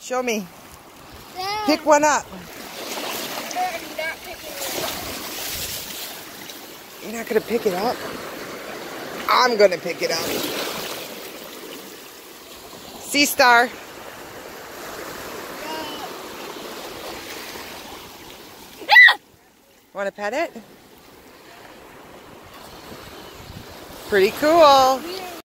Show me. Dad. Pick one up. You're not gonna pick it up? I'm gonna pick it up. Sea star. Wanna pet it? Pretty cool.